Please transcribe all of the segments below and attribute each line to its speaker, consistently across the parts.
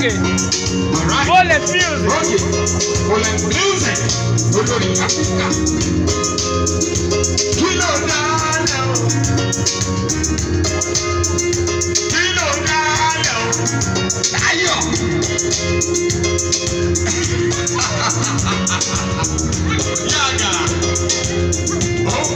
Speaker 1: Okay. Music.
Speaker 2: Okay. Music. Olórí Áfíríkà. Kí ló dáná o? Yàgà. Ó.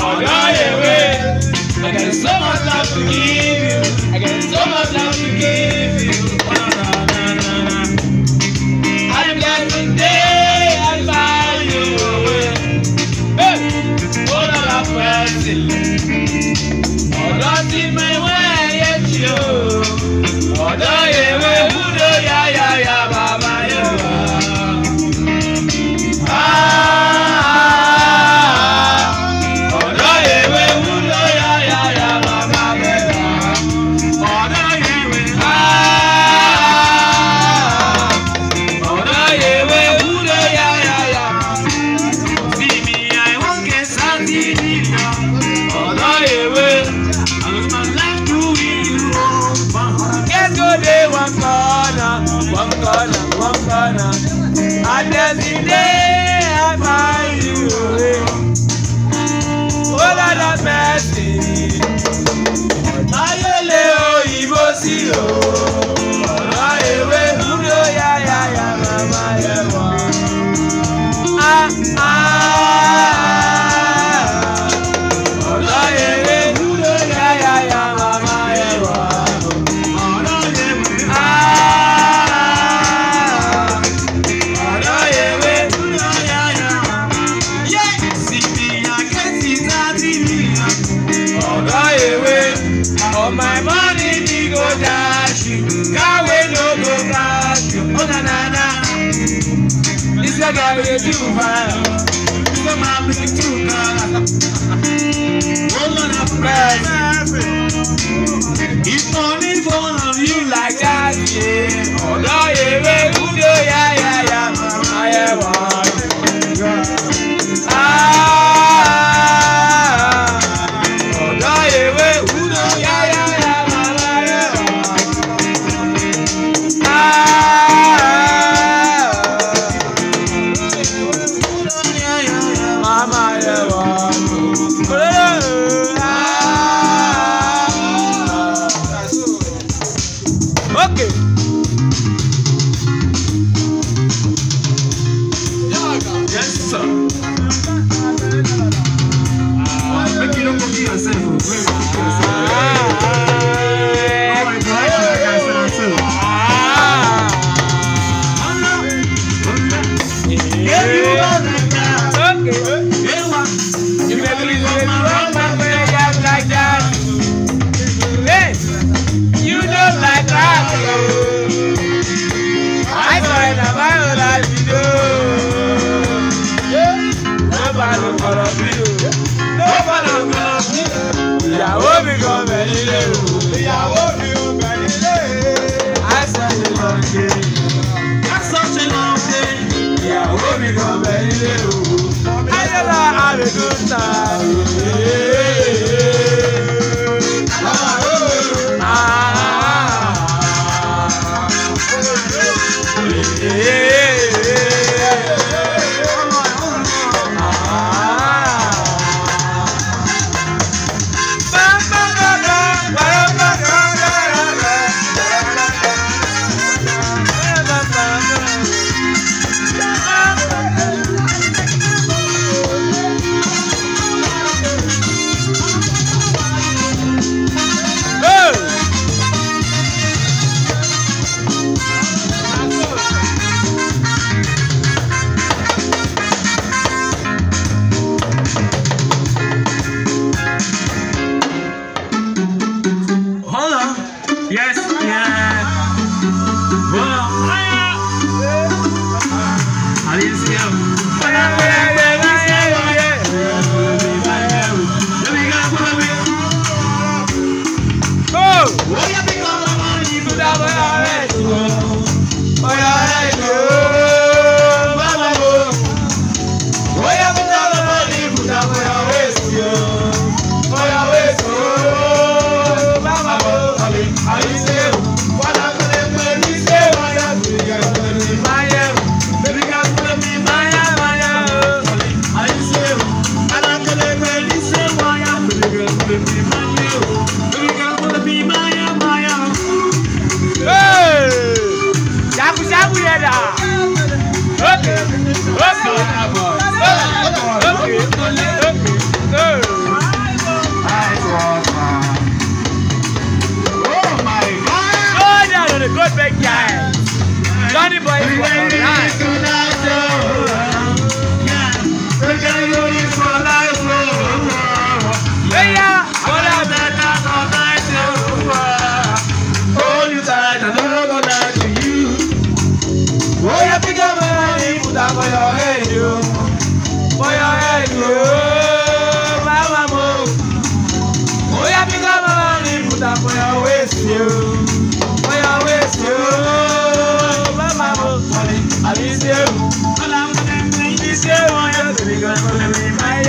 Speaker 1: on all your way. I got so much love to give you. I got so much love to give you. day. my money be go dash you. Kawe no go flash you. Oh na na na. This guy guy wey do fine this guy man be true na hold on up first if money fall on you like that yeah. Ọ̀dọ́ yẹ̀wé kúndé yáyáyá màmá yẹ̀ wá.
Speaker 3: quê? Yes, sir. Ah, ah, eh. ah. make kan bẹ ilé o. ayé. Mr. Boya waste you. Boya waste you. Mama I miss you. I miss you. I miss you. You.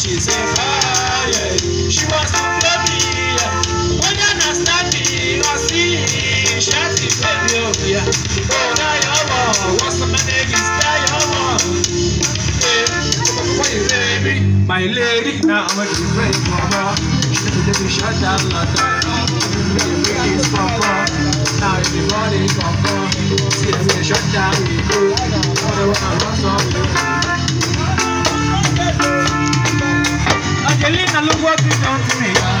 Speaker 3: She's a fire. She wants to play me. When you understand me, I see. She has to oh now you're. What's the name is now you're? My lady, now I'm a different mama. She said that we shut down like that. It's proper. Now everybody come come. See us get shut down, we go. All the one runs Angelina, look what you done to me.